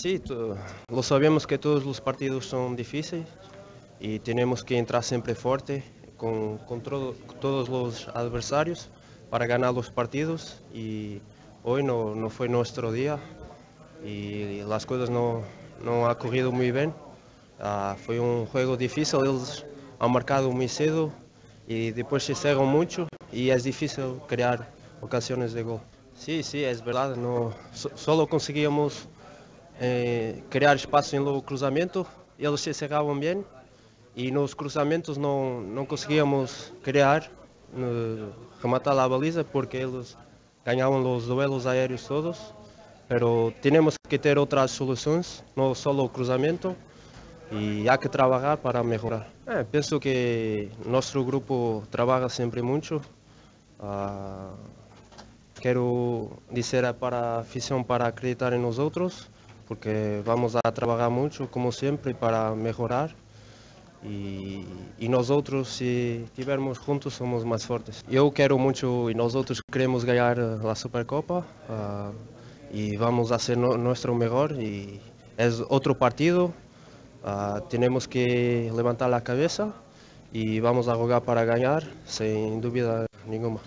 Sí, lo sabemos que todos los partidos son difíciles y tenemos que entrar siempre fuerte con, con todo- todos los adversarios para ganar los partidos y hoy no, fue nuestro día y las cosas no, han corrido muy bien. Ah, fue un juego difícil, ellos han marcado muy cedo y después se cerran mucho y es difícil crear ocasiones de gol. Sí, sí, es verdad, solo conseguíamos eh, crear espaço logo cruzamento, eles se cerravam bem e nos cruzamentos não, não conseguíamos criar, no- rematar a baliza porque eles ganhavam os duelos aéreos todos, pero temos que ter outras soluções, não só o cruzamento e há que trabalhar para melhorar. Eh, penso que nosso grupo trabalha sempre muito. Ah, quero dizer para a afição para acreditar em nós outros, porque vamos a trabalhar muito, como sempre, para melhorar. E, e nós outros, se estivermos juntos, somos mais fortes. Eu quero muito e nós outros queremos ganhar a Supercopa ah, e vamos fazer no, nosso melhor. E é outro partido, ah, temos que levantar a cabeça e vamos a jogar para ganhar, sem dúvida nenhuma.